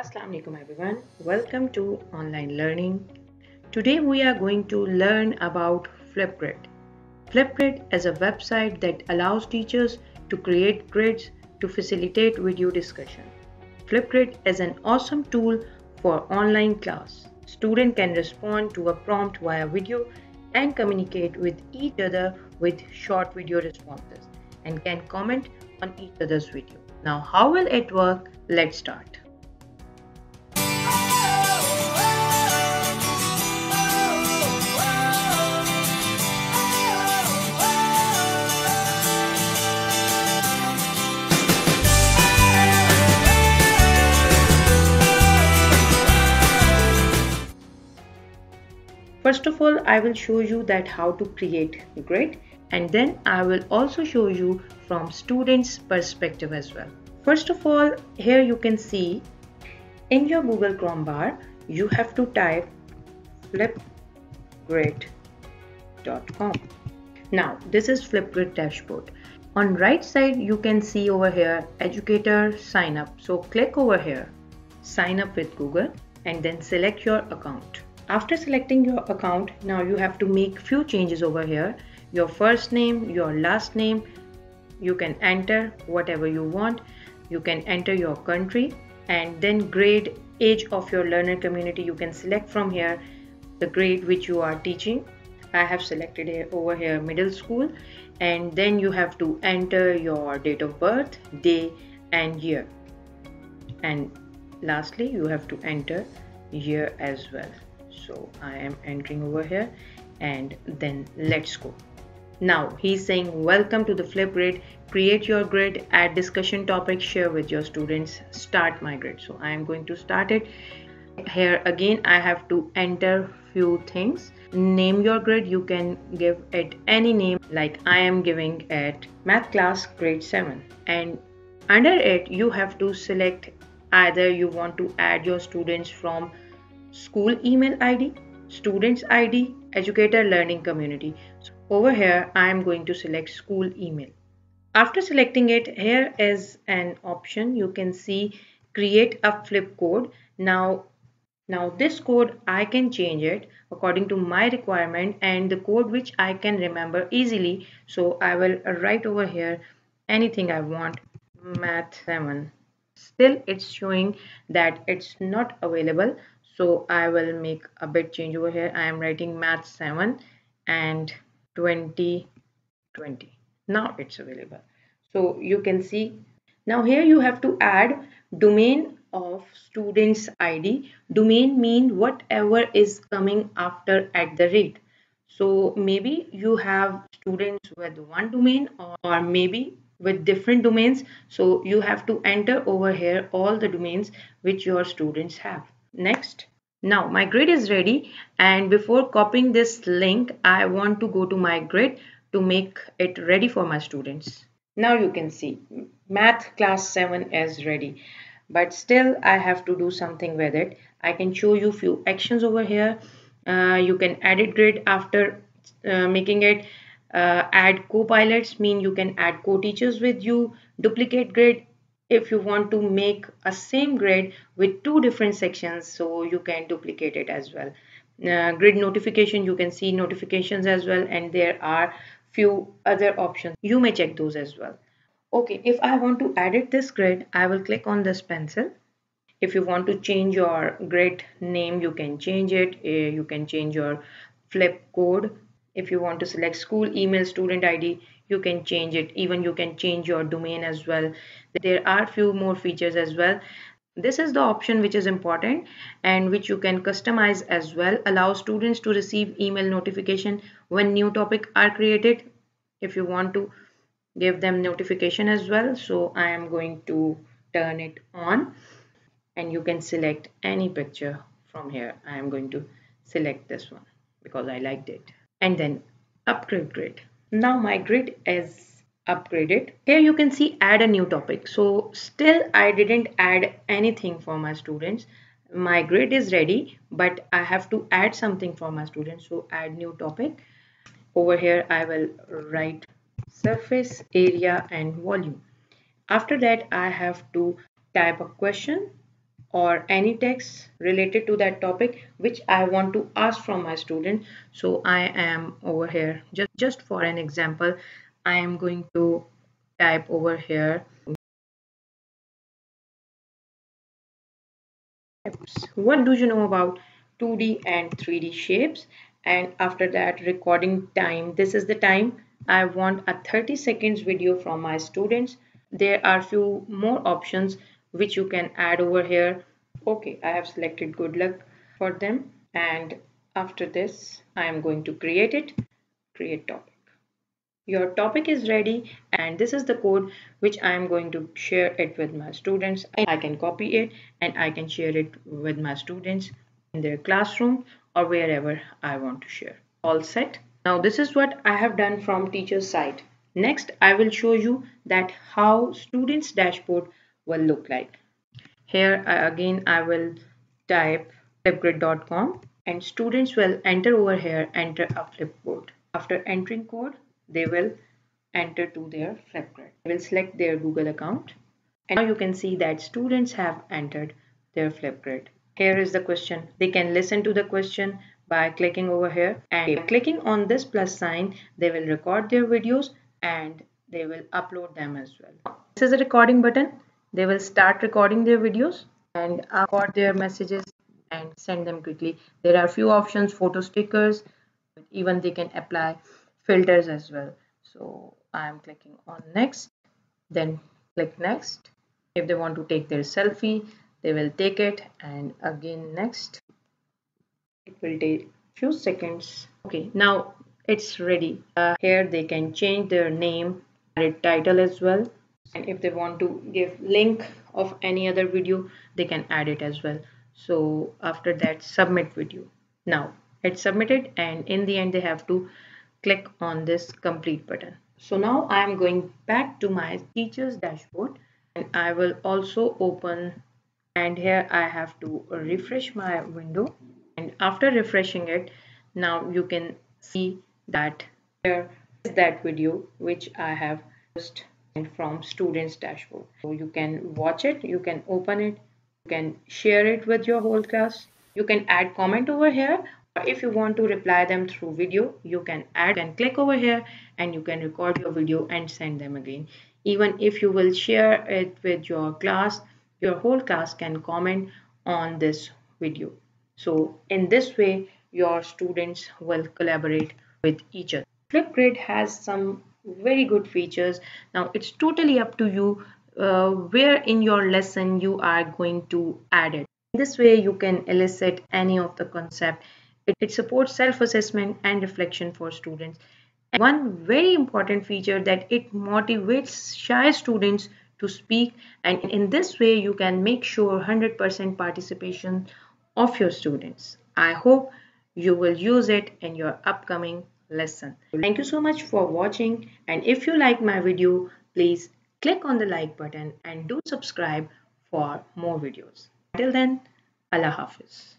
Assalamu alaikum everyone. Welcome to online learning. Today we are going to learn about Flipgrid. Flipgrid is a website that allows teachers to create grids to facilitate video discussion. Flipgrid is an awesome tool for online class. Student can respond to a prompt via video and communicate with each other with short video responses and can comment on each other's video. Now how will it work? Let's start. First of all, I will show you that how to create grid and then I will also show you from students perspective as well. First of all, here you can see in your Google Chrome bar, you have to type flipgrid.com. Now, this is Flipgrid dashboard. On right side, you can see over here, educator sign up. So click over here, sign up with Google and then select your account. After selecting your account, now you have to make few changes over here. Your first name, your last name, you can enter whatever you want. You can enter your country and then grade age of your learner community. You can select from here the grade which you are teaching. I have selected over here middle school and then you have to enter your date of birth, day and year. And lastly, you have to enter year as well so I am entering over here. And then let's go. Now he's saying welcome to the Flipgrid create your grid. Add discussion topic share with your students. Start my grid. So I am going to start it. Here again I have to enter few things. Name your grid. You can give it any name. Like I am giving it math class grade 7 and under it you have to select either you want to add your students from school email ID, students ID, educator learning community. So over here, I am going to select school email. After selecting it, here is an option. You can see create a flip code. Now, now this code, I can change it according to my requirement and the code which I can remember easily. So I will write over here anything I want, math 7 still it's showing that it's not available so I will make a bit change over here. I am writing math 7 and 2020 now it's available. So you can see. Now here you have to add domain of students ID domain mean whatever is coming after at the rate. So maybe you have students with one domain or, or maybe with different domains. So you have to enter over here all the domains which your students have Next. Now my grid is ready and before copying this link, I want to go to my grid to make it ready for my students. Now you can see math class 7 is ready but still I have to do something with it. I can show you few actions over here. Uh, you can edit grid after uh, making it uh, add co-pilots mean you can add co-teachers with you duplicate grid if you want to make a same grid with two different sections so you can duplicate it as well. Uh, grid notification you can see notifications as well and there are few other options. You may check those as well. Okay if i want to edit this grid i will click on this pencil. If you want to change your grid name you can change it. Uh, you can change your flip code. If you want to select school email student id you can change it. Even you can change your domain as well. There are few more features as well. This is the option which is important and which you can customize as well. Allow students to receive email notification when new topic are created. If you want to give them notification as well. So i am going to turn it on and you can select any picture from here. I am going to select this one because i liked it. And then upgrade grid now my grid is upgraded. Here you can see add a new topic. So still I didn't add anything for my students. My grid is ready but I have to add something for my students. So add new topic. Over here I will write surface area and volume. After that I have to type a question or any text related to that topic which I want to ask from my student. So I am over here. Just, just for an example, I am going to type over here. What do you know about 2D and 3D shapes? And after that recording time. This is the time I want a 30 seconds video from my students. There are few more options which you can add over here. Okay I have selected good luck for them. And after this I am going to create it. Create topic. Your topic is ready. And this is the code which I am going to share it with my students. I can copy it and I can share it with my students in their classroom or wherever I want to share. All set. Now this is what I have done from teacher's side. Next I will show you that how students dashboard will look like here again I will type flipgrid.com and students will enter over here enter a flipboard after entering code they will enter to their Flipgrid. They will select their Google account and now you can see that students have entered their Flipgrid. Here is the question. They can listen to the question by clicking over here and clicking on this plus sign they will record their videos and they will upload them as well. This is a recording button. They will start recording their videos and record their messages and send them quickly. There are few options photo stickers even they can apply filters as well. So i'm clicking on next then click next. If they want to take their selfie they will take it and again next. It will take few seconds. Okay now it's ready. Uh, here they can change their name add title as well and if they want to give link of any other video they can add it as well. So after that submit video. Now it's submitted and in the end they have to click on this complete button. So now I am going back to my teacher's dashboard and I will also open and here I have to refresh my window. And after refreshing it now you can see that here is that video which I have just from students dashboard. So you can watch it you can open it you can share it with your whole class. You can add comment over here or if you want to reply them through video you can add and click over here and you can record your video and send them again. Even if you will share it with your class your whole class can comment on this video. So in this way your students will collaborate with each other. Flipgrid has some very good features now it's totally up to you uh, where in your lesson you are going to add it this way you can elicit any of the concept it supports self-assessment and reflection for students. And one very important feature that it motivates shy students to speak and in this way you can make sure 100% participation of your students. I hope you will use it in your upcoming lesson. Thank you so much for watching and if you like my video please click on the like button and do subscribe for more videos. Until then, Allah Hafiz.